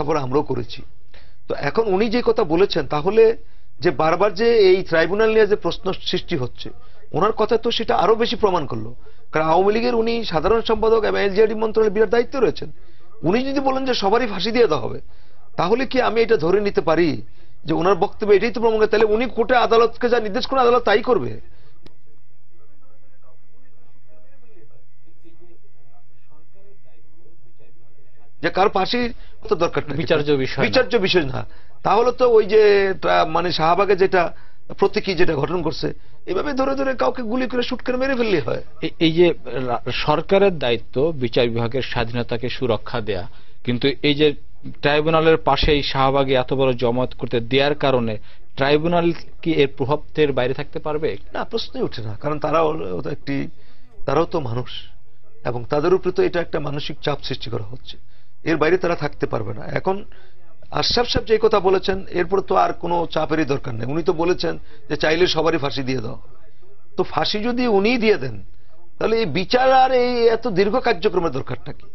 লেখাপড়া আমরাও করেছি। তো এখন উনি যে কথা বলেছেন, তাহলে যে বারবার যে এই ট্রাইব্যুনাল নিয়ে যে প্রশ্ন সৃষ্টি হচ্ছে, ওনার কথা তো সেটা আরও বেশি প্রমাণ করল। কারণ আওয়ামী লীগের উনি সাধারণ সম্পাদক এবং এলজিআরডি মন্ত্রণালয়ের বিরাট দায়িত্ব রয়েছেন। উনি যদি বলেন যে সবারই ফাঁসি দিয়ে দেওয়া হবে, তাহলে কি আমি এটা ধরে নিতে পারি যে ওনার বক্তব্য এটাই তো প্রমাণ তাহলে উনি কোর্টে আদালতকে যা নির্দেশ করে আদালত তাই করবে? যে কার ফাঁসি তো দরকার। বিচার্য বিষয় বিচার্য বিষয় না। তাহলে তো ওই যে মানে শাহবাগে যেটা প্রতীকী যেটা ঘটনা করছে এভাবে ধরে ধরে কাউকে গুলি করে শুট করে মেরে ফেললে হয়। এই যে সরকারের দায়িত্ব বিচার বিভাগের স্বাধীনতাকে সুরক্ষা দেয়া কিন্তু এই যে ট্রাইব্যুনালের পাশেই শাহবাগে এত বড় জমায়েত করতে দেওয়ার কারণে ট্রাইব্যুনাল কি এর প্রভাবের বাইরে থাকতে পারবে? না প্রশ্নই ওঠে না কারণ তারাও একটি তারাও তো মানুষ এবং তাদের উপরে তো এটা একটা মানসিক চাপ সৃষ্টি করা হচ্ছে। এর বাইরে তারা থাকতে পারবে না। এখন আশরাফ সাহেব যে কথা বলেছেন, এরপর তো আর কোনো চাপেরই দরকার নেই। উনি তো বলেছেন যে চাইলে সবারই ফাঁসি দিয়ে দাও। তো ফাঁসি যদি উনি দিয়ে দেন, তাহলে এই বিচার আর এই এত দীর্ঘ কার্যক্রমের দরকারটা কি?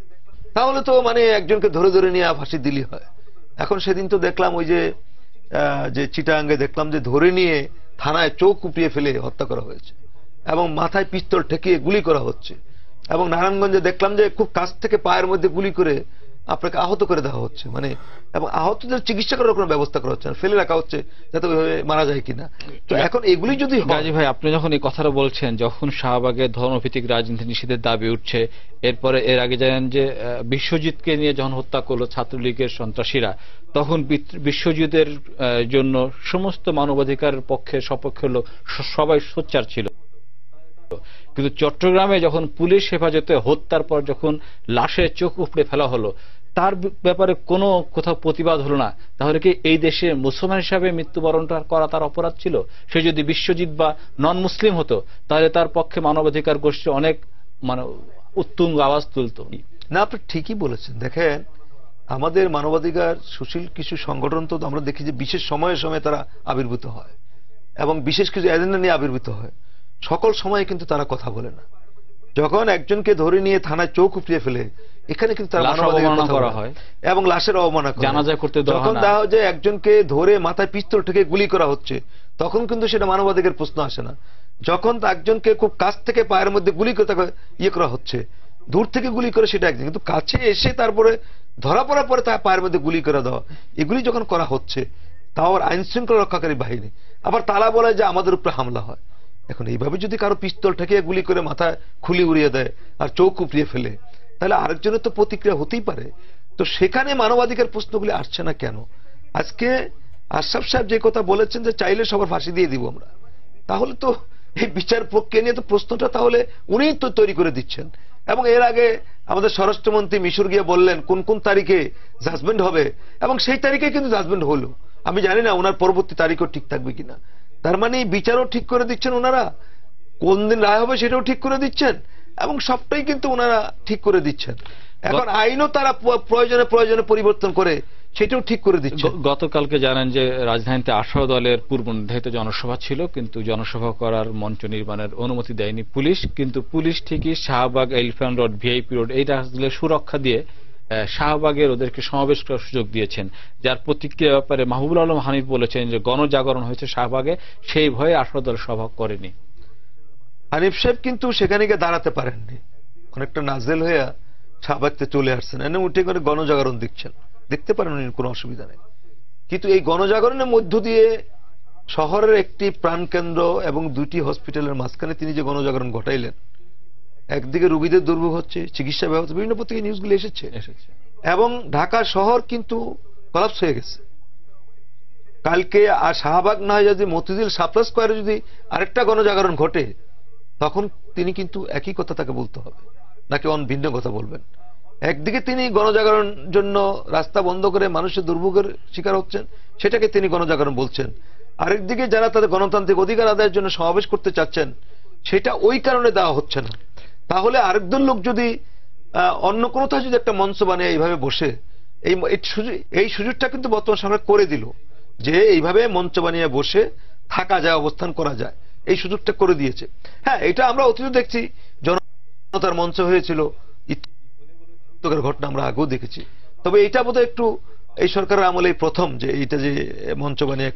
তাহলে তো মানে একজনকে ধরে ধরে নিয়ে ফাঁসি দিলি হয়। এখন সেদিন তো দেখলাম ওই যে যে চিটাঙ্গে দেখলাম যে ধরে নিয়ে থানায় চোখ কুপিয়ে ফেলে হত্যা করা হয়েছে এবং মাথায় পিস্তল ঠেকিয়ে গুলি করা হচ্ছে। এবং নারায়ণগঞ্জে দেখলাম যে খুব কাছ থেকে পায়ের মধ্যে গুলি করে আপনাকে আহত করে দেওয়া হচ্ছে মানে এবং আহতদের চিকিৎসা করার কোনো ব্যবস্থা করা হচ্ছে না ফেলে রাখা হচ্ছে যাতে ওইভাবে মারা যায় কিনা। তো এখন এগুলি যদি গাজী ভাই আপনি যখন এই কথাটা বলছেন যখন শাহবাগে ধর্মভিত্তিক রাজনীতি নিষেধের দাবি উঠছে এরপরে এর আগে জানেন যে বিশ্বজিৎকে নিয়ে যখন হত্যা করল ছাত্রলীগের সন্ত্রাসীরা তখন বিশ্বজিতের জন্য সমস্ত মানবাধিকারের পক্ষে সপক্ষের লোক সবাই সোচ্চার ছিল। কিন্তু চট্টগ্রামে যখন পুলিশ হেফাজতে হত্যার পর যখন লাশের চোখ উপড়ে ফেলা হলো, তার ব্যাপারে কোনো কোথাও প্রতিবাদ হলো না। তাহলে কি এই দেশে মুসলমান হিসাবে মৃত্যুবরণটা করা তার অপরাধ ছিল? সে যদি বিশ্বজিৎ বা নন মুসলিম হতো, তাহলে তার পক্ষে মানবাধিকার গোষ্ঠী অনেক মানে উত্তুঙ্গ আওয়াজ তুলতো। না, আপনি ঠিকই বলেছেন। দেখেন, আমাদের মানবাধিকার সুশীল কিছু সংগঠন তো আমরা দেখি যে বিশেষ সময়ে সময়ে তারা আবির্ভূত হয় এবং বিশেষ কিছু এজেন্ডা নিয়ে আবির্ভূত হয়। সকল সময়ে কিন্তু তারা কথা বলে না। যখন একজনকে ধরে নিয়ে থানায় চোখ উপড়িয়ে ফেলে এখানে কিন্তু করা হয়। এবং লাশের অবমাননা জানাজা করতে যখন দেখা যে একজনকে ধরে মাথায় পিস্তল থেকে গুলি করা হচ্ছে তখন কিন্তু সেটা মানবাধিকার প্রশ্ন আসে না। যখন একজনকে খুব কাছ থেকে পায়ের মধ্যে গুলি করে ইয়ে করা হচ্ছে দূর থেকে গুলি করে সেটা একদিন। কিন্তু কাছে এসে তারপরে ধরা পড়ার পরে তার পায়ের মধ্যে গুলি করে দেওয়া এগুলি যখন করা হচ্ছে তাও আইন শৃঙ্খলা রক্ষাকারী বাহিনী। আবার তারা বলে যে আমাদের উপরে হামলা হয়। এখন এইভাবে যদি কারও পিস্তল ঠেকিয়ে গুলি করে মাথা খুলি উড়িয়ে দেয় আর চোখ উপড়িয়ে ফেলে, তাহলে আরেকজনের তো প্রতিক্রিয়া হতেই পারে। তো সেখানে মানবাধিকার প্রশ্নগুলি আসছে না কেন? আজকে আশরাফ সাহেব যে কথা বলেছেন যে চাইলে সবার ফাঁসি দিয়ে দিব আমরা, তাহলে তো এই বিচার প্রক্রিয়া নিয়ে তো প্রশ্নটা তাহলে উনিই তো তৈরি করে দিচ্ছেন। এবং এর আগে আমাদের স্বরাষ্ট্রমন্ত্রী মিশর গিয়ে বললেন, কোন কোন তারিখে জাজমেন্ট হবে? এবং সেই তারিখে কিন্তু জাজমেন্ট হলো। আমি জানি না, ওনার পরবর্তী তারিখও ঠিক থাকবে কিনা। তার মানে এই বিচারও ঠিক করে দিচ্ছেন ওনারা। কোন দিন রায় হবে সেটাও ঠিক করে দিচ্ছেন। এবং সবটাই কিন্তু ওনারা ঠিক করে দিচ্ছেন। এখন আইনও তারা প্রয়োজনে প্রয়োজনে পরিবর্তন করে সেটাও ঠিক করে দিচ্ছেন। গ- গতকালকে জানেন যে রাজধানীতে আঠারো দলের পূর্ব নির্ধারিত জনসভা ছিল কিন্তু জনসভা করার মঞ্চ নির্মাণের অনুমতি দেয়নি পুলিশ। কিন্তু পুলিশ ঠিকই Shahbag elephant road VIP road এই রাস্তাগুলো সুরক্ষা দিয়ে শাহবাগের ওদেরকে সমাবেশ করার সুযোগ দিয়েছেন। যার প্রতিক্রিয়া ব্যাপারে মাহবুবুল আলম হানিফ বলেছেন যে, গণজাগরণ হয়েছে শাহবাগে, সেই ভয়ে আঠারো দল সভা করেনি। হানিফ সাহেব কিন্তু সেখানে গিয়ে দাঁড়াতে পারেননি। অনেকটা নাজেল হয়ে শাহবাগতে চলে আসছেন। এনে উঠে করে গণজাগরণ দেখছেন। দেখতে পারেন কোনো অসুবিধা নেই। কিন্তু এই গণজাগরণের মধ্য দিয়ে শহরের একটি প্রাণকেন্দ্র এবং দুটি হসপিটালের মাঝখানে তিনি যে গণজাগরণ ঘটাইলেন একদিকে রুগীদের দুর্ভোগ হচ্ছে চিকিৎসা ব্যবস্থা বিভিন্ন পত্রিকা নিউজগুলো এসেছে। এবং ঢাকা শহর কিন্তু কলাপস হয়ে গেছে। কালকে আর শাহবাগ না হয় যদি মতিঝিল সাপ্লা স্কোয়ারে যদি আরেকটা গণজাগরণ ঘটে তখন তিনি কিন্তু একই কথা তাকে বলতে হবে। নাকি অন ভিন্ন কথা বলবেন? একদিকে তিনি গণজাগরণ জন্য রাস্তা বন্ধ করে মানুষের দুর্ভোগের শিকার হচ্ছেন সেটাকে তিনি গণজাগরণ বলছেন। আরেকদিকে যারা তাদের গণতান্ত্রিক অধিকার আদায়ের জন্য সমাবেশ করতে চাচ্ছেন সেটা ওই কারণে দেওয়া হচ্ছে না। তাহলে আরেকজন লোক যদি অন্য কোনোথায় যদি একটা মঞ্চ বানিয়ে এইভাবে বসে, এই এই সুযোগ- এই সুযোগটা কিন্তু বর্তমান সরকার করে দিল, যে এইভাবে মঞ্চ বানিয়ে বসে থাকা যায়, অবস্থান করা যায়, এই সুযোগটা করে দিয়েছে। হ্যাঁ এটা আমরা অতীত দেখছি, জনতার মঞ্চ হয়েছিল ঘটনা আমরা আগেও দেখেছি। তবে এটা বোধহয় একটু এই সরকারের আমলে প্রথম যে এইটা যে মঞ্চ বানিয়ে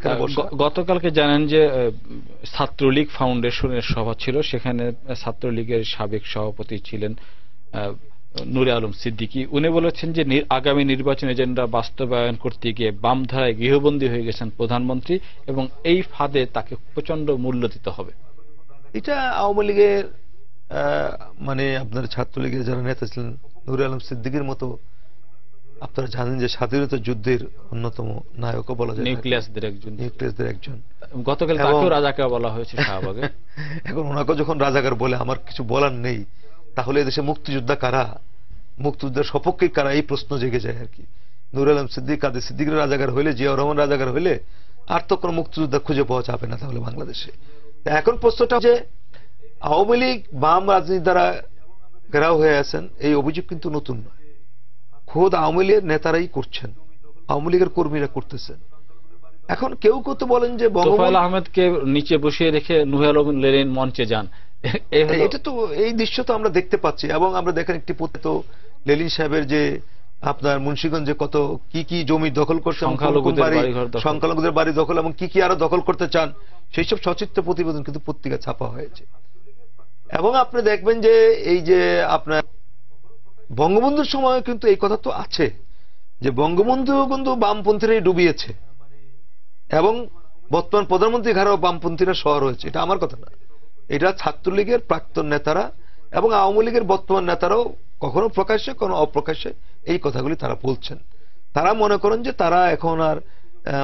গতকালকে জানেন যে ছাত্রলীগ ফাউন্ডেশনের সভা ছিল সেখানে ছাত্রলীগের সাবেক সভাপতি ছিলেন নুরে আলম সিদ্দিকী। উনি বলেছেন যে আগামী নির্বাচন এজেন্ডা বাস্তবায়ন করতে গিয়ে বামধারায় গৃহবন্দী হয়ে গেছেন প্রধানমন্ত্রী এবং এই ফাঁদে তাকে প্রচণ্ড মূল্য দিতে হবে। এটা আওয়ামী লীগের মানে আপনার ছাত্রলীগের যারা নেতা ছিলেন নুরে আলম সিদ্দিকের মতো আপনারা জানেন যে স্বাধীনতা যুদ্ধের অন্যতম নায়কও বলা যায় নিউক্লিয়াসদের একজন। নিউক্লিয়াসদের একজন। গতকাল তাকেও রাজাকে বলা হয়েছে শাহবাগে। এখন ওনাকে যখন রাজাকার বলে আমার কিছু বলার নেই তাহলে এদেশে মুক্তিযোদ্ধা কারা? মুক্তিযোদ্ধার সপক্ষে কারা? এই প্রশ্ন জেগে যায় আর কি। নুর আলম সিদ্দিক কাদের সিদ্দিকের রাজাকার হইলে জিয়া রহমান রাজাকার হইলে আর তো কোনো মুক্তিযোদ্ধা খুঁজে পাওয়া যাবে না তাহলে বাংলাদেশে। এখন প্রশ্নটা যে আওয়ামী লীগ বাম রাজনীতি দ্বারা ঘেরাও হয়ে আছেন এই অভিযোগ কিন্তু নতুন নয়। খোদ আওয়ামী লীগের নেতারাই করছেন আওয়ামী লীগের কর্মীরা করতেছেন। এখন কেউ কেউ তো বলেন যে তোফায়েল বঙ্গবন্ধু আহমেদকে নিচে বসিয়ে রেখে নুহে আলম লেনিন মঞ্চে যান। এটা তো এই দৃশ্য তো আমরা দেখতে পাচ্ছি এবং আমরা দেখেন একটি পত্রিত লেলিন সাহেবের যে আপনার মুন্সিগঞ্জে কত কি কি জমি দখল করছে। সংখ্যালঘুদের বাড়ি দখল। এবং কি কি আরও দখল করতে চান সেই সব সচিত্র প্রতিবেদন কিন্তু পত্রিকা ছাপা হয়েছে। এবং আপনি দেখবেন যে এই যে আপনার বঙ্গবন্ধুর সময় কিন্তু এই কথা তো আছে যে বঙ্গবন্ধু কিন্তু বামপন্থীরাই ডুবিয়েছে এবং বর্তমান প্রধানমন্ত্রী ঘাড়েও বামপন্থীরা শহর হয়েছে। এটা আমার কথা না। এটা ছাত্রলীগের প্রাক্তন নেতারা এবং আওয়ামী লীগের বর্তমান নেতারাও কখনো প্রকাশ্যে কোনো অপ্রকাশ্যে এই কথাগুলি তারা বলছেন। তারা মনে করেন যে তারা এখন আর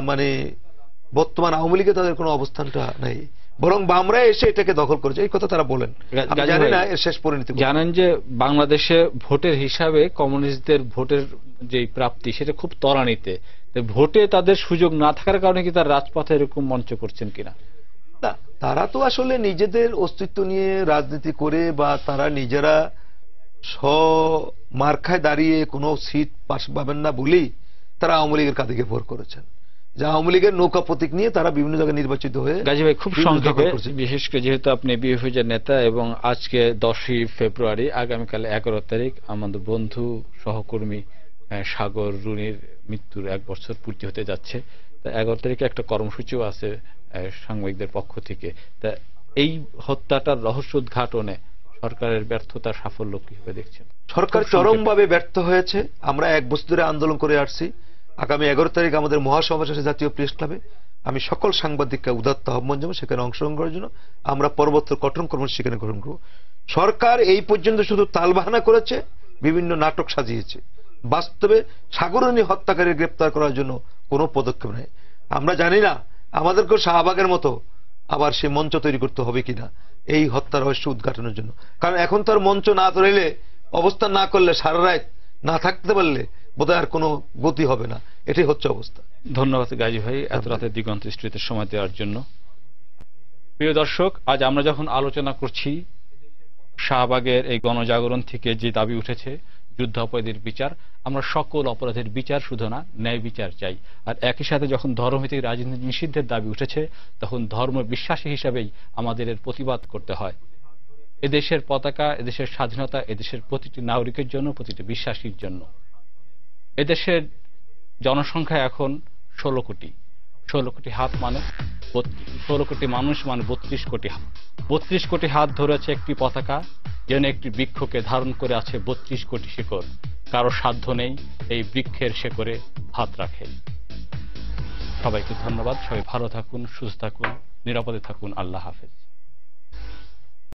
মানে বর্তমান আওয়ামী লীগে তাদের কোনো অবস্থানটা নেই। বরং বামরা এসে এটাকে দখল করেছে। এই কথা তারা বলেন। জানি না এর শেষ পরিণতি জানেন যে বাংলাদেশে ভোটের হিসাবে কমিউনিস্টদের ভোটের যে প্রাপ্তি সেটা খুব ত্বরান্বিতে ভোটে তাদের সুযোগ না থাকার কারণে কি তার রাজপথে এরকম মঞ্চ করছেন কিনা? না তারা তো আসলে নিজেদের অস্তিত্ব নিয়ে রাজনীতি করে বা তারা নিজেরা স্ব মার্খায় দাঁড়িয়ে কোনো সিট পাশ পাবেন না বলেই তারা আওয়ামী লীগের কাঁধে ভোর করেছেন। যে আওয়ামী লীগের নৌকা প্রতীক নিয়ে তারা বিভিন্ন জায়গায় নির্বাচিত হয়ে গাজী ভাই খুব সংক্ষেপে বিশেষ করে যেহেতু আপনি বিএফএজের নেতা এবং আজকে দশই ফেব্রুয়ারি আগামীকাল এগারো তারিখ আমাদের বন্ধু সহকর্মী সাগর রুনির মৃত্যুর এক বছর পূর্তি হতে যাচ্ছে। তা এগারো তারিখে একটা কর্মসূচিও আছে সাংবাদিকদের পক্ষ থেকে। তা এই হত্যাটার রহস্য উদ্ঘাটনে সরকারের ব্যর্থতা সাফল্য কীভাবে দেখছেন? সরকার। চরমভাবে ব্যর্থ হয়েছে। আমরা এক বছর ধরে আন্দোলন করে আসছি। আগামী এগারো তারিখ আমাদের মহাসমাবেশ আছে জাতীয় প্রেস ক্লাবে। আমি সকল সাংবাদিককে উদাত্ত আহ্বান জানাব সেখানে অংশগ্রহণ করার জন্য। আমরা পরবর্তী কঠোর কর্ম সেখানে গ্রহণ করব। সরকার এই পর্যন্ত শুধু তালবাহানা করেছে, বিভিন্ন নাটক সাজিয়েছে। বাস্তবে সাগরণী হত্যাকারী গ্রেপ্তার করার জন্য কোনো পদক্ষেপ নেই। আমরা জানি না, আমাদেরকেও শাহবাগের মতো আবার সে মঞ্চ তৈরি করতে হবে কিনা, এই হত্যা রহস্য উদ্ঘাটনের জন্য। কারণ এখন তো আর মঞ্চ না তৈরিলে অবস্থান না করলে, সারা রাত না থাকতে পারলে বোধহয় আর কোনো গতি হবে না। এটাই হচ্ছে অবস্থা। ধন্যবাদ গাজী ভাই এত রাতে দিগন্ত স্ট্রিতে সময় দেওয়ার জন্য। প্রিয় দর্শক আজ আমরা যখন আলোচনা করছি শাহবাগের এই গণজাগরণ থেকে যে দাবি উঠেছে যুদ্ধাপরাধীর বিচার আমরা সকল অপরাধের বিচার শুধু না ন্যায় বিচার চাই। আর একই সাথে যখন ধর্মভিত্তিক রাজনীতি নিষিদ্ধের দাবি উঠেছে তখন ধর্ম বিশ্বাসী হিসাবেই আমাদের এর প্রতিবাদ করতে হয়। এদেশের পতাকা এদেশের স্বাধীনতা এদেশের প্রতিটি নাগরিকের জন্য প্রতিটি বিশ্বাসীর জন্য। এদেশের জনসংখ্যা এখন ষোলো কোটি। ষোলো কোটি হাত মানে ষোলো কোটি মানুষ মানে বত্রিশ কোটি হাত। বত্রিশ কোটি হাত ধরেছে একটি পতাকা, যেন একটি বৃক্ষকে ধারণ করে আছে বত্রিশ কোটি শিকড়। কারও সাধ্য নেই এই বৃক্ষের শেকড়ে হাত রাখে। সবাইকে ধন্যবাদ। সবাই ভালো থাকুন, সুস্থ থাকুন, নিরাপদে থাকুন। আল্লাহ হাফেজ।